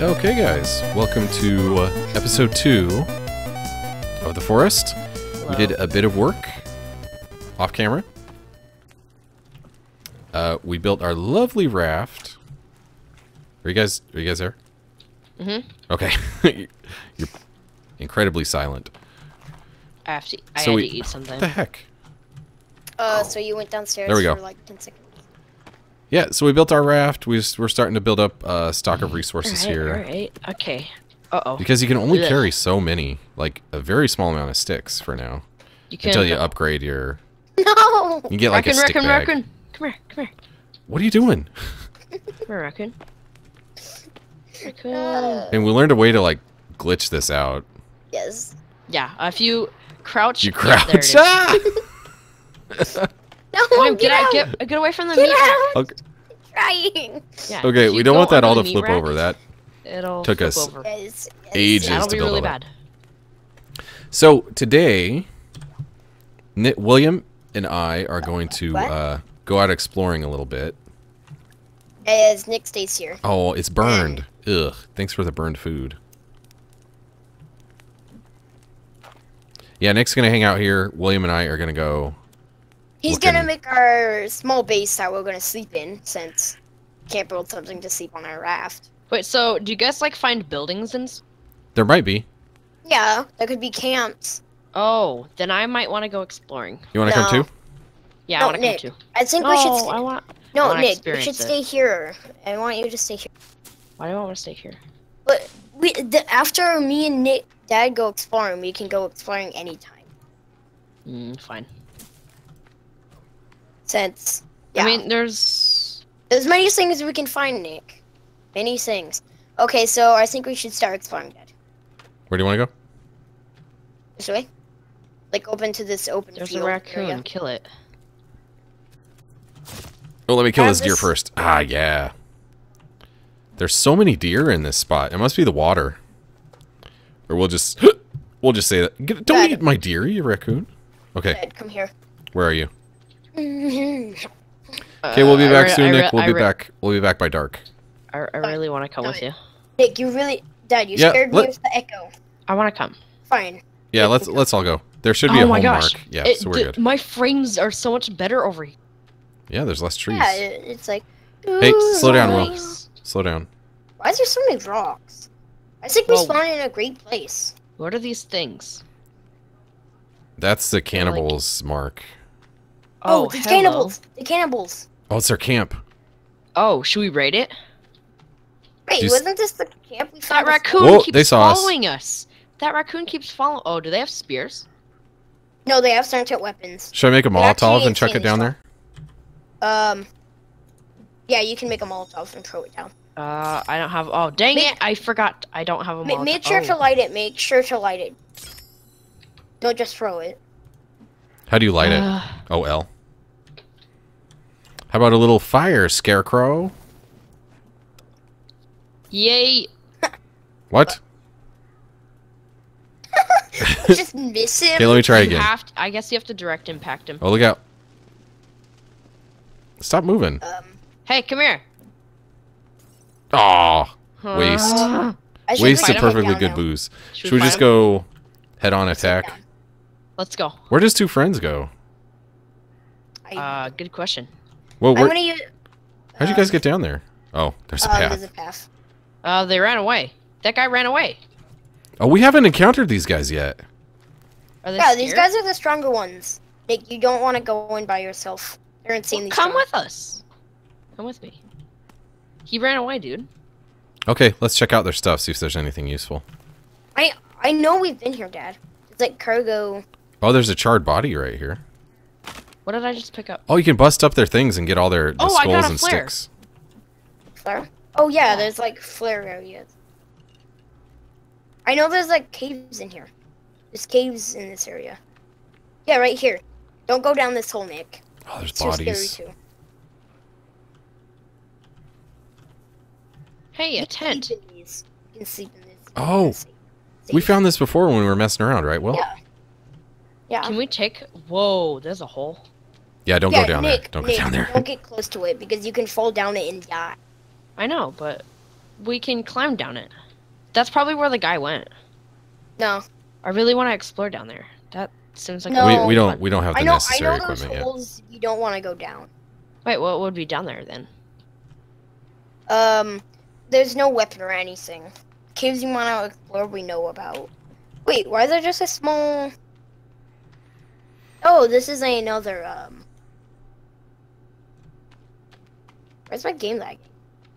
Okay, guys, welcome to uh, episode two of The Forest. We did a bit of work off camera. Uh, we built our lovely raft. Are you guys? Are you guys there? Mm-hmm. Okay, you're incredibly silent. I have to. I So had we- to eat something. What the heck? Uh, so you went downstairs There we go. for like 10 seconds. Yeah, so we built our raft. We s- we're starting to build up a stock of resources Alright, here alright, Okay. Uh oh. because you can only Ugh. carry so many, like a very small amount of sticks for now You can. until you upgrade your. No! You get like a raccoon, stick raccoon, bag. raccoon. Come here, come here, What are you doing? come here, raccoon. Raccoon. Uh, And we learned a way to like glitch this out. yes. Yeah, if you crouch. You yeah, there it crouch. is. No, Come on, get, out! Get, get away from the Get meat rack. out! Okay, Trying! Yeah, okay, we don't want that all to flip rack, over. That It'll took flip us over. Yes, yes. Ages. That'll to build really bad. So today, Ni- William and I are going to uh, go out exploring a little bit. As Nick stays here. Oh, it's burned. Ugh. Thanks for the burned food. Yeah, Nick's gonna hang out here. William and I are gonna go. He's Looking- gonna make our small base that we're gonna sleep in, since can't build something to sleep on our raft. Wait, so do you guys like find buildings and? There might be. Yeah, there could be camps. Oh, then I might want to go exploring. You want to No. come too? Yeah, No, I want to come too. I think no, we should stay. I want. no, wanna Nick, we should it. stay here. I want you to stay here. Why do I want to stay here? But we, the, after me and Nick, Dad go exploring, we can go exploring anytime. Mm, fine. Since, yeah, I mean, there's. there's many things we can find, Nick. Many things. Okay, so I think we should start exploring, Dad. Where do you want to go? This way? Like, open to this open There's field a raccoon. area. Kill it. Oh, let me kill Have this deer first. Ah, yeah. There's so many deer in this spot. It must be the water. Or we'll just we'll just say that. Get, don't Dad. eat my deer, you raccoon. Okay, Dad, come here. where are you? Nick, Okay, we'll be Uh, back I re- soon, re- Nick. We'll I be re- back. We'll be back by dark. I, I really want to come with you. Nick, you really, Dad, you Yeah, scared let- me with the echo. I want to come. Fine. Yeah, let's let's all go. There should be oh a my home gosh! mark. Yeah, It- so we're d- good. My frames are so much better over here. Yeah, there's less trees. Yeah, it's like. Hey, slow down, Will. Slow down. Why is there so many rocks? I think we Well- spawned in a great place. What are these things? That's the cannibals mark. Oh, the cannibals! The cannibals! Oh, it's their camp. Oh, should we raid it? Wait, Do you wasn't this the camp we That raccoon Whoa, keeps they saw us. following us. That raccoon keeps following. Oh, do they have spears? No, they have certain weapons. Should I make a They're Molotov and chuck it down there? Um. Yeah, you can make a Molotov and throw it down. Uh, I don't have. Oh, dang Ma- it! I forgot. I don't have a Ma- Molotov. make sure oh. to light it. Make sure to light it. Don't just throw it. How do you light it? Uh, Oh, L. How about a little fire, Scarecrow? Yay! What? just miss him. Okay, let me try You again. have to- I guess you have to direct impact him. Oh, look out. Stop moving. Um, Hey, come here. Aw. Waste. Uh, Waste put of perfectly good now. booze. should Should we find just him? go head on Sit attack? Down. Let's go. Where does two friends go? I, Uh, good question. Well, I'm where, gonna use. how'd you guys get down there? Oh, there's a Um, path. there's a path. Uh, they ran away. That guy ran away. Oh, we haven't encountered these guys yet. Are they Yeah, these guys are the stronger ones. Nick, you don't want to go in by yourself. They're Well, insanely come strong. with us. Come with me. He ran away, dude. Okay, let's check out their stuff, see if there's anything useful. I I know we've been here, Dad. It's like cargo. Oh, there's a charred body right here. What did I just pick up? Oh, you can bust up their things and get all their the Oh, I got skulls a and flare. sticks. Flare? Oh yeah, Yeah. there's like flare areas. I know there's like caves in here. There's caves in this area. Yeah, right here. Don't go down this hole, Nick. Oh, there's It's too bodies. scary too. Hey, a You can tent. sleep in these. You can sleep in this. Oh, We found this before when we were messing around, right? Well, Yeah. Yeah. Can we take? Whoa, there's a hole. yeah. Don't yeah, go down Nick, there. Don't Nick, go down there. Don't get close to it because you can fall down it and die. I know, but we can climb down it. That's probably where the guy went. No. I really want to explore down there. That seems like No. we, a we don't we don't have the I know. I know those equipment yet. holes you don't want to go down. Wait, what would be down there then? Um, there's no weapon or anything. Caves you want to explore, we know about. Wait, why is there just a small? Oh, this is another. Um, where's my game lag?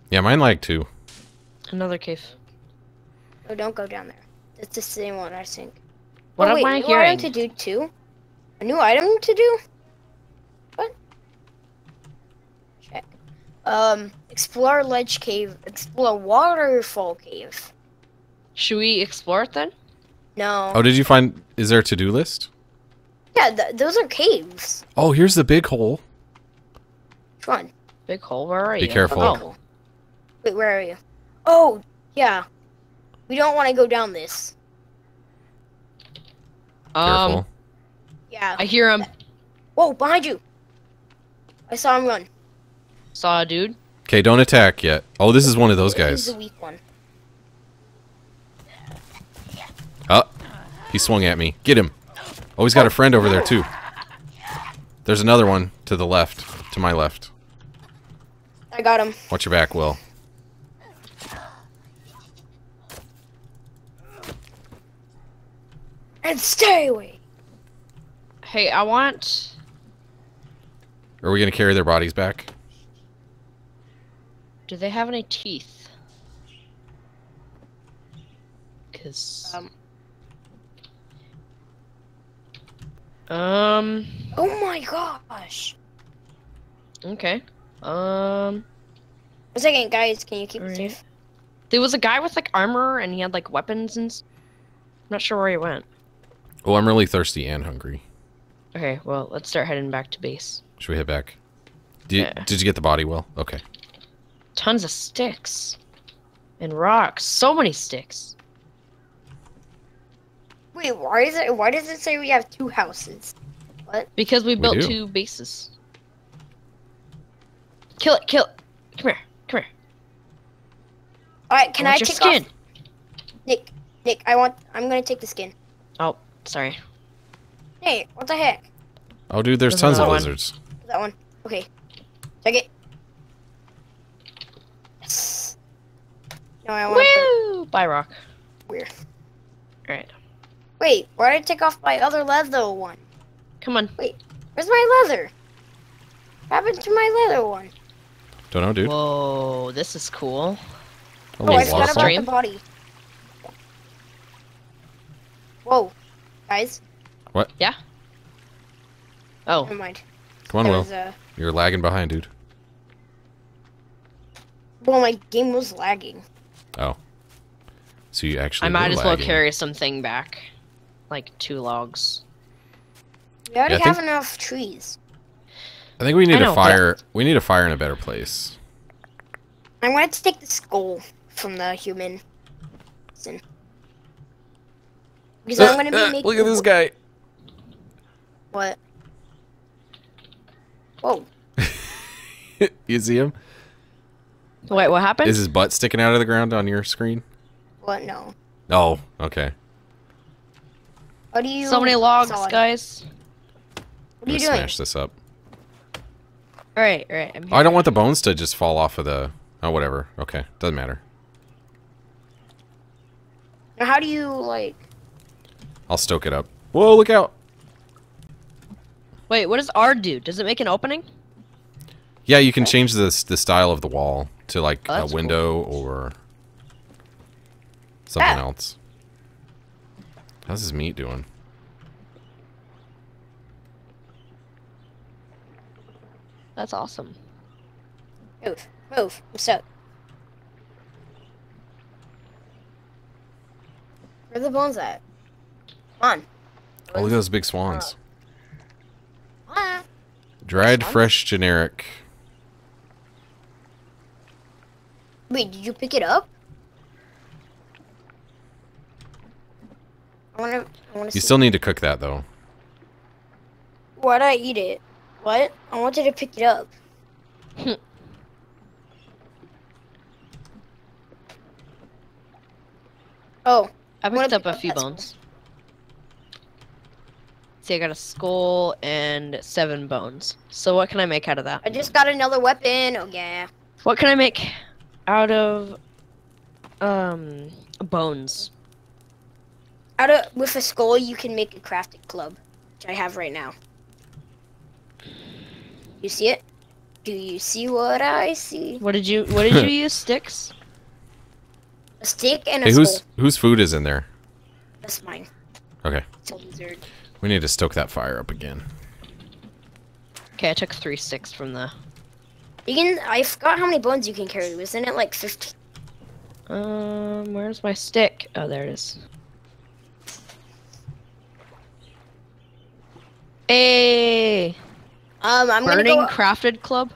Yeah, mine lag too. Another cave. Oh, don't go down there. It's the same one, I think. What oh, am wait, I new hearing? item to do too? A new item to do? What? Check. Um, explore ledge cave. Explore waterfall cave. Should we explore it then? No. Oh, did you find? Is there a to do list? Yeah, th- those are caves. Oh, here's the big hole. Which one? Big hole. Where are Be you? careful. Oh, Wait, where are you? Oh, yeah. We don't want to go down this. um, Careful. Yeah. I hear him. Whoa, behind you. I saw him run. Saw a dude. Okay, don't attack yet. Oh, this is one of those He's guys. the weak one. Oh, he swung at me. Get him. Oh, he's got a friend over there too. There's another one to the left, to my left. I got him. Watch your back, Will. And stay away. Hey, I want. Are we gonna carry their bodies back? Do they have any teeth? Cause. Um. Um. Oh my gosh. Okay. Um. One second, guys. Can you keep it safe? There was a guy with like armor and he had like weapons and. I'm not sure where he went. Oh, I'm really thirsty and hungry. Okay, well, let's start heading back to base. Should we head back? Did, Yeah. did you get the body, Well, Okay. Tons of sticks. And rocks. So many sticks. Wait, why is it? Why does it say we have two houses? What? Because we built do. two bases. Kill it, kill it. Come here, come here. All right, can I, want your take skin? off? Nick, Nick, I want. I'm gonna take the skin. Oh, sorry. Hey, what the heck? Oh, dude, there's There's tons of another one. lizards. That one. Okay. Check it. Yes. No, I want. the- Woo! Bye, Rock. Weird. Alright. Wait, why did I take off my other leather one? Come on. Wait, where's my leather? What happened to my leather one? Don't know, dude. Whoa, this is cool. A Oh, I little forgot about waterfall. The body. Whoa, guys. What? Yeah. Oh, Never mind. Come on, There Will. was a- You're lagging behind, dude. Well, my game was lagging. Oh. So you actually I might were as well carry something back. Like two logs. We already Yeah, have think- enough trees. I think we need know, a but- fire. We need a fire in a better place. I wanted to take the skull from the human. Listen. Because I'm going to be Uh, uh, making. Look at this guy. What? Whoa. you see him? Wait, what happened? Is his butt sticking out of the ground on your screen? What? No. Oh, okay. What do you? so many logs, saw? guys. What I'm are you doing? smash this up. Alright, alright. I'm Oh. I don't want the bones to just fall off of the. Oh, whatever. Okay, doesn't matter. Now, how do you like? I'll stoke it up. Whoa, look out! Wait, what does R do? Does it make an opening? Yeah, you can change the the style of the wall to like Oh, a that's cool. window or something Ah. else. How's his meat doing? That's awesome. Move, move. What's up? Where are the bones at? Come on. Oh, look at those big swans. Ah. Dried, swans? fresh, generic. Wait, did you pick it up? I wanna. I wanna You see. still need to cook that though. Why'd I eat it? What? I wanted to pick it up. Oh, I Wanna picked up a few bones. See, I got a skull and seven bones. So what can I make out of that? I just got another weapon. Oh yeah. What can I make out of um bones? Out of with a skull, you can make a crafting club, which I have right now. You see it? Do you see what I see? What did you what did you use? Sticks? A stick and a Hey, skull. whose whose food is in there? That's mine. Okay. It's. We need to stoke that fire up again. Okay, I took three sticks from the You can. I forgot how many bones you can carry. Wasn't it like fifteen? um where's my stick? Oh there it is. Hey Um, I'm burning gonna go. crafted club?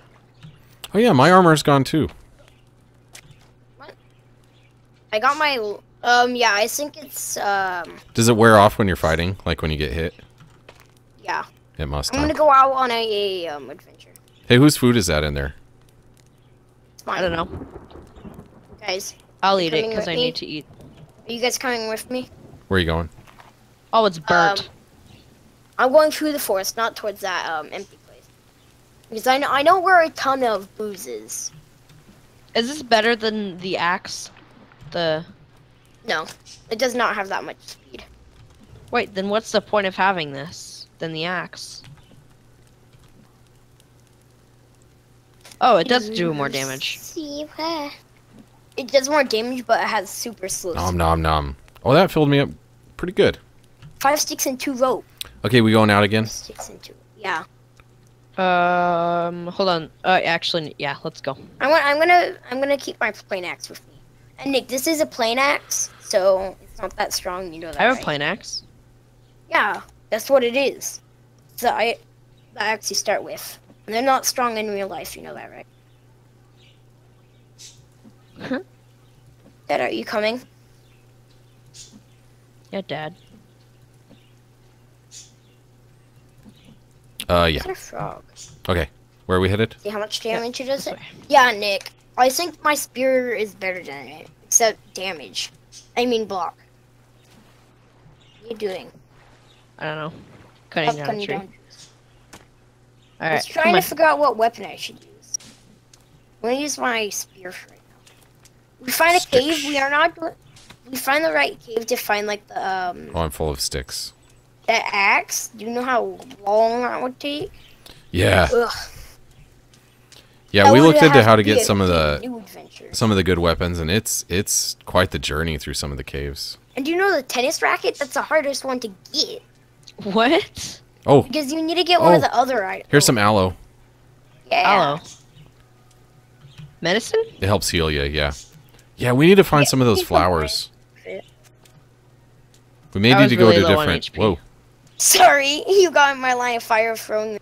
Oh yeah, my armor's gone too. What? I got my. Um, yeah, I think it's. Um, Does it wear off when you're fighting? Like when you get hit? yeah. It must. I'm huh? gonna go out on a, a um adventure. Hey, whose food is that in there? It's fine. I don't know. Guys, I'll eat it because I me? need to eat. are you guys coming with me? Where are you going? Oh, it's burnt. Um, I'm going through the forest, not towards that um empty place. Because I know I know where a ton of booze is. Is this better than the axe? The No, it does not have that much speed. wait, then what's the point of having this than the axe? Oh, it does do more damage. See where? It does more damage, but it has super slow. Nom nom nom. Oh, that filled me up pretty good. Five sticks and two rope. Okay, we going out again? Sticks and two. Yeah. Um, hold on. Uh, actually, yeah, let's go. I'm gonna, I'm gonna, I'm gonna keep my plane axe with me. And Nick, this is a plane axe, so it's not that strong. You know that. I have a plane axe. Yeah, that's what it is. So I, the axe you start with. And they're not strong in real life. You know that, right? Mhm. Dad, are you coming? Yeah, Dad. Uh, yeah. Is frog? Okay. Where are we headed? See how much damage it does? It? Yeah, Nick. I think my spear is better than it, except damage. I mean block. What are you doing? I don't know. Cutting Stop down a cutting tree. down. All I right, was trying to figure out what weapon I should use. I'm gonna use my spear for right now. We find a cave. We are not. do- We find the right cave to find like the um Oh, I'm full of sticks. That axe. Do you know how long that would take? Yeah. Ugh. Yeah, That we looked into how to be get some of the some of the good weapons, and it's it's quite the journey through some of the caves. And do you know the tennis racket? That's the hardest one to get What? Oh, because you need to get one of Oh. the other items. here's some aloe. Yeah. Aloe. Medicine? It helps heal you. Yeah. Yeah, we need to find Yeah, some of those flowers. We may I need to go really to different. HP. Whoa. Sorry, you got in my line of fire throwing.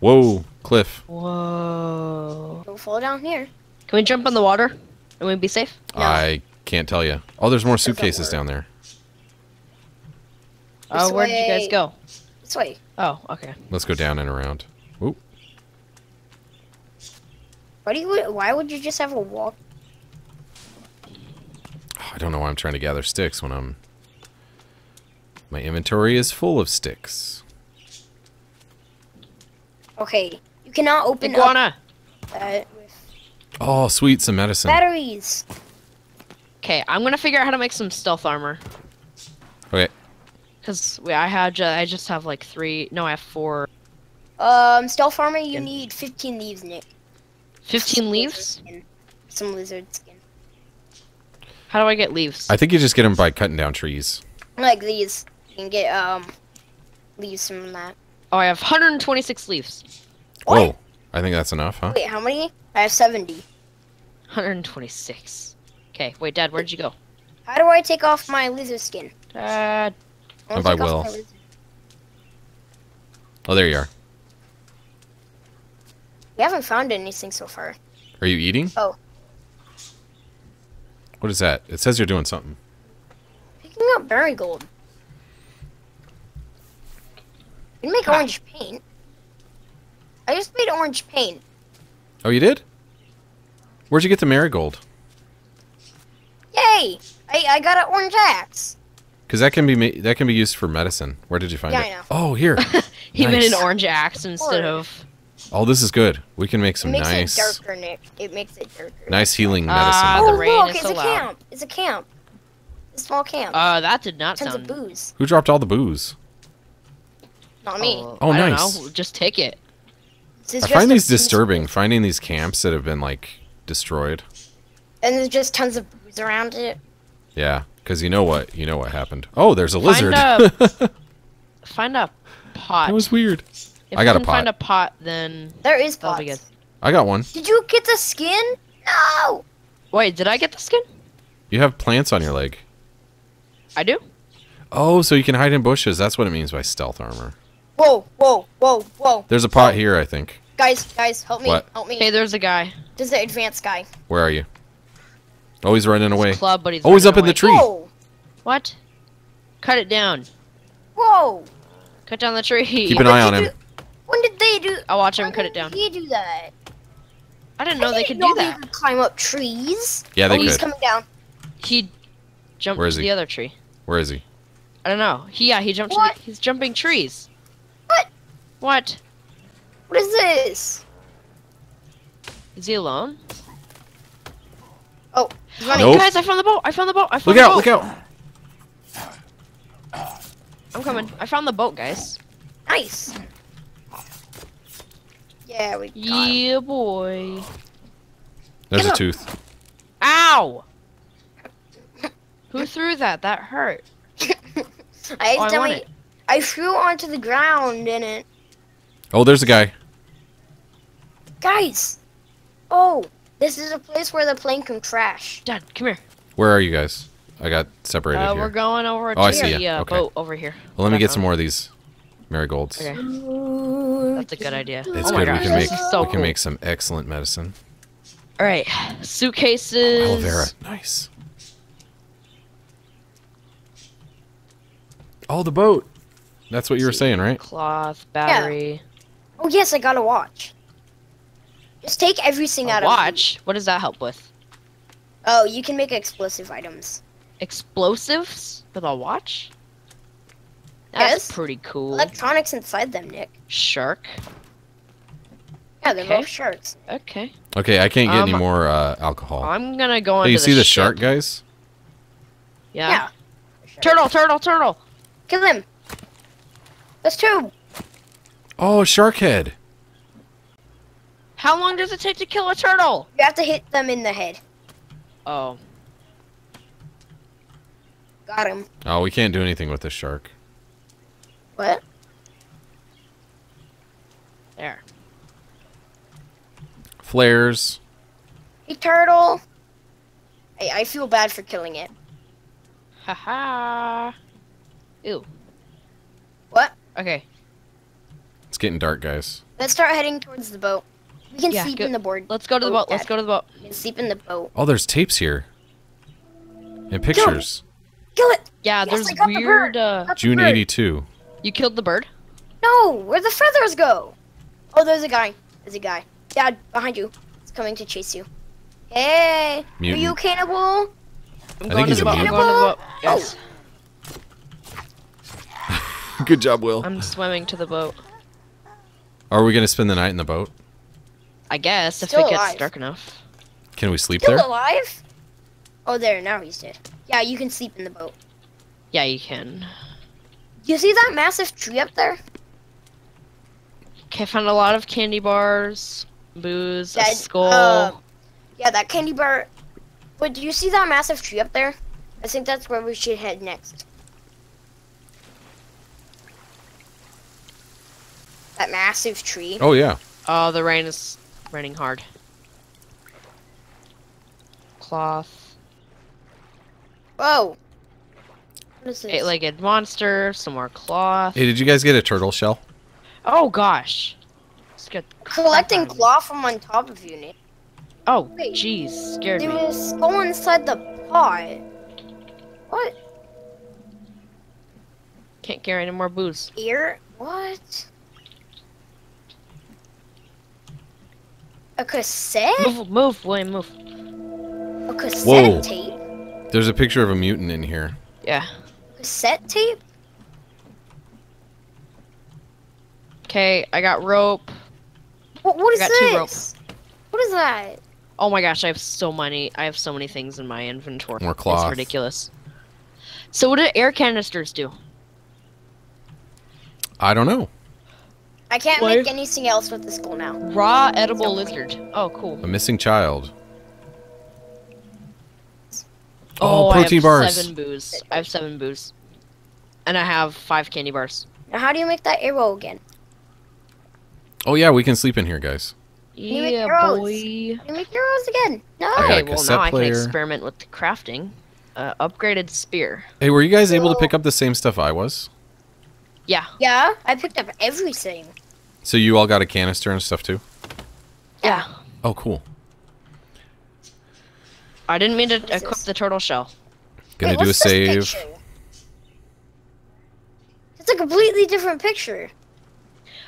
Whoa, cliff. Whoa. Don't fall down here. Can we jump in the water and we be safe? No. I can't tell you. Oh, there's more suitcases down there. Oh, This where did you guys go? This way. Oh, okay. Let's go down and around. Whoop. Why do you? Why would you just have a walk? I don't know why I'm trying to gather sticks when I'm. My inventory is full of sticks. Okay, you cannot open Iguana. up that with Oh, sweet, some medicine. batteries. Okay, I'm gonna figure out how to make some stealth armor. Okay. Cause I had, ju- I just have like three. No, I have four. Um, stealth armor. You Yeah. need 15 leaves, Nick. Fifteen leaves. Some lizard skin. How do I get leaves? I think you just get them by cutting down trees. Like these. You can get um leaves from that. oh, I have 126 leaves. What? Whoa. I think that's enough, huh? Wait, how many? I have 70. 126. Okay, wait, Dad, where'd you go? How do I take off my lizard skin? Dad. I wanna By will. Oh, there you are. We haven't found anything so far. Are you eating? Oh. What is that? It says you're doing something. Picking up marigold. You can make Ha. orange paint. I just made orange paint. Oh, you did? Where'd you get the marigold? Yay! I, I got an orange axe. Because that can be ma- that can be used for medicine. Where did you find Yeah, it? I know. Oh, here. He made an orange axe instead of. Oh, this is good. We can make It some makes nice, it darker, Nick. It makes it darker. nice healing Ah, medicine. the oh, rain look, is it's so a loud. camp. It's a camp. A small camp. Uh, that did not Tons sound. of booze. Who dropped all the booze? Not me. Oh, Oh, I don't nice. know. Just take it. I find a these booze- disturbing. Finding these camps that have been like destroyed. And there's just tons of booze around it. Yeah, because you know what? You know what happened. Oh, there's a Find lizard. a- Find a pot. that was weird. If I got you a can Find pot. a pot, then. There is That'll pots. I got one. Did you get the skin? No! Wait, did I get the skin? You have plants on your leg. I do. Oh, so you can hide in bushes. That's what it means by stealth armor. Whoa, whoa, whoa, whoa. There's a pot here, I think. Guys, guys, help me. What? Help me. Hey, there's a guy. There's the advanced guy. Where are you? Oh, he's running away. Club, but he's Oh, he's running up in the tree. Whoa! What? Cut it down. Whoa! Cut down the tree. Keep an When eye on you him. Do- When did they do? I'll watch him when cut it down. He do that. I didn't know I they didn't could know do they that. could climb up trees. Yeah, they oh, he's coming down. He jumped Where is to he? the other tree. Where is he? I don't know. He yeah, he jumped. To the, he's jumping trees. What? What? What is this? Is he alone? Oh, he's Nope. guys, I found the boat. I found the boat. I Look found the out! boat. Look out! I'm coming. I found the boat, guys. Nice. Yeah, we got him. Boy. There's Get a tooth. Ow! Who threw that? That hurt. I Oh, I want it. I flew onto the ground and it, Oh, there's a guy. guys. Oh, this is a place where the plane can crash. Dad, come here. Where are you guys? I got separated Uh, here. we're going over Oh, I to see the uh, Okay. boat over here. well, let me get some more of these marigolds. Okay, that's a good idea. It's oh good. gosh, we can make so we can cool. make some excellent medicine. All right, suitcases. Aloe vera, nice. Oh, the boat. That's what you were saying, right? Cloth, battery. Oh yes, I got a watch. Just take everything A out watch. What does that help with? Oh, you can make explosive items. Explosives with a watch? That's Yes. pretty cool. Electronics inside them, Nick. Shark. Yeah, they're Okay. both sharks. Okay. Okay, I can't get any Um, more uh, alcohol. I'm gonna go into Hey, you see the ship. shark, guys? Yeah. Yeah. Turtle, turtle, turtle. Kill him. That's two. Oh, shark head. How long does it take to kill a turtle? You have to hit them in the head. Oh. Got him. Oh, we can't do anything with this shark. What? There. Flares. Hey, turtle. Hey, I feel bad for killing it. Haha. Ew. What? Okay. It's getting dark, guys. Let's start heading towards the boat. We can Yeah, sleep go- in the board. Let's go to the Oh, boat. Let's go to the boat. We can sleep in the boat. Oh, there's tapes here. And pictures. Kill it. Yeah, Yes, there's I got the weird. Uh, June 82. You killed the bird. No, where'd the feathers go? Oh, there's a guy. There's a guy. Dad, behind you. He's coming to chase you. Hey, are you Mutant. cannibal? I'm think going he's to a the boat. I'm going to the boat. Oh. Yes. Good job, Will. I'm swimming to the boat. Are we going to spend the night in the boat? I guess if Still it gets alive. dark enough. Can we sleep Still there? alive? Oh, there. Now he's dead. Yeah, you can sleep in the boat. Yeah, you can. You see that massive tree up there? Okay, I found a lot of candy bars, booze, a skull. uh, yeah, that candy bar. But do you see that massive tree up there? I think that's where we should head next. That massive tree. Oh, yeah. Oh, the rain is raining hard. Cloth. Whoa. What is this? Eight-legged monster. Some more cloth. Hey, did you guys get a turtle shell? Oh gosh. Let's get Collecting crap out of me. cloth from on top of you, Nick. Oh, Wait. jeez, scared There me. was a skull inside the pot. What? Can't carry any more booze. Ear? What? A cassette? Move, move, William, move. A cassette Whoa. tape? There's a picture of a mutant in here. Yeah. Cassette tape? Okay, I got rope. What, what is I got two this? rope. What is that? Oh my gosh, I have so many. I have so many things in my inventory. More cloth. It's ridiculous. So what do air canisters do? I don't know. I can't Why? make anything else with the skull now. Raw edible So- lizard. Oh, cool. A missing child. Oh, Oh, I protein have bars. seven booze. I have seven booze. And I have five candy bars. Now, how do you make that arrow again? Oh yeah, we can sleep in here, guys. you make Yeah, arrows? boy. You make arrows again? No. I got a Okay, well now I player. can experiment with the crafting. Uh, upgraded spear. Hey, were you guys able to pick up the same stuff I was? Yeah. Yeah, I picked up everything. So you all got a canister and stuff too? Yeah. Oh, cool. I didn't mean to What is equip the turtle shell. Gonna Wait, do a save. It's a completely different picture.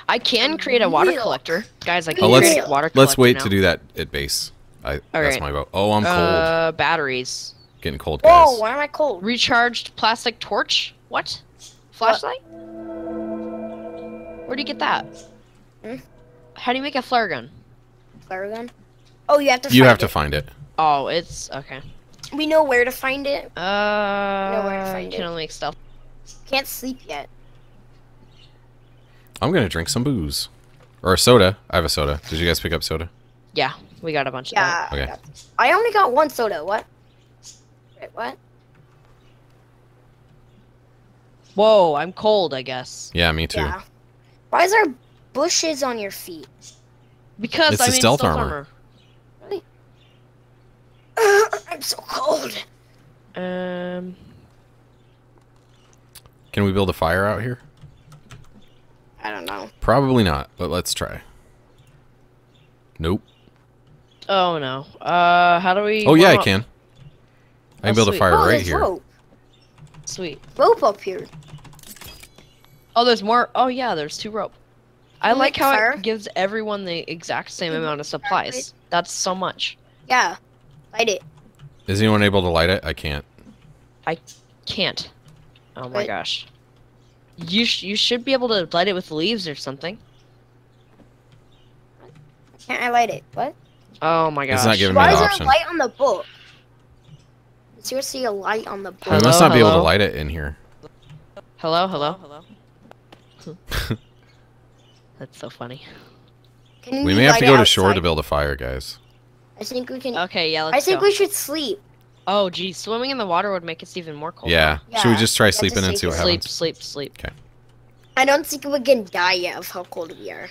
I can create a water Real. collector, guys. I can Oh, let's create a water collector let's wait now. to do that at base. I that's Alright. my vote. Oh, I'm cold. Uh, batteries. Getting cold, guys. Whoa, why am I cold? Recharged plastic torch. What? Flashlight? Where do you get that? Hmm? How do you make a flare gun? Flare gun? Oh, you have to you find have to find it. Oh, it's okay. We know where to find it. Uh, where to you find can it. only make stealth. Can't sleep yet. I'm gonna drink some booze. Or a soda. I have a soda. Did you guys pick up soda? Yeah, we got a bunch of that. Yeah. Okay. I only got one soda. What? Wait, what? Whoa, I'm cold. I guess Yeah, me too. Yeah. Why is there bushes on your feet? because It's I the mean stealth stealth, armor. I'm so cold. Um, Can we build a fire out here? I don't know. Probably not, but let's try. Nope. oh no. Uh, how do we? Oh yeah, I warm up? can. I Oh, can build a sweet. fire oh, right there's here. rope. Sweet. Rope up here. Oh, there's more. Oh yeah, there's two rope. I You like how fire? it gives everyone the exact same amount of supplies. That's so much. Yeah. Light it. Is anyone able to light it? I can't. I can't. Oh my Wait. gosh. You sh- you should be able to light it with leaves or something. Can't I light it? What? Oh my gosh. It's not giving me Why the is there a light on the book? Seriously, a light on the book. We must not be able to light it in here. Hello, hello, hello. That's so funny. Can We may have to go to shore to build a fire, guys. I think we can. Okay, yeah, let's I think go. we should sleep. Oh, geez, swimming in the water would make us even more cold. Yeah. Should we just try let's sleeping just and see what sleep. Sleep, happens? sleep, Okay. I don't think we can die yet of how cold we are.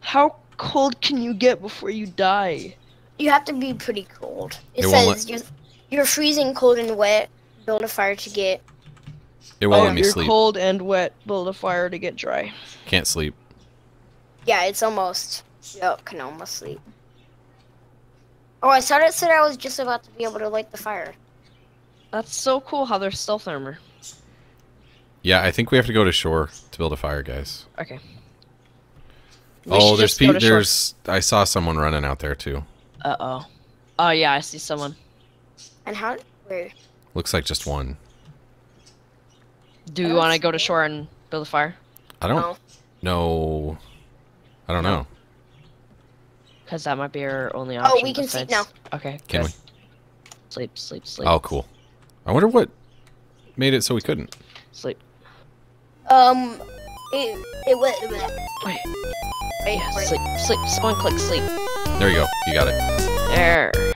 How cold can you get before you die? You have to be pretty cold. It, It won't says you're, you're freezing cold and wet. Build a fire to get. It won't oh, let me you're sleep. cold and wet. Build a fire to get dry. Can't sleep. Yeah, it's almost. Yep, can almost sleep. Oh, I thought it said I was just about to be able to light the fire. That's so cool how there's stealth armor. Yeah, I think we have to go to shore to build a fire, guys. Okay. We oh, there's just pe- there's I saw someone running out there too. Uh oh. Oh yeah, I see someone. And how? Where? Looks like just one. Do you want to go to shore and build a fire? I don't know. No. know. I don't No. know. Because that might be our only option. Oh, we can sleep besides- Okay. Can good. Sleep, sleep, sleep, Oh, cool. I wonder what made it so we couldn't. sleep. Um, it it was. Wait. Wait, Yeah, wait. sleep, sleep. Someone click sleep. There you go. You got it. There.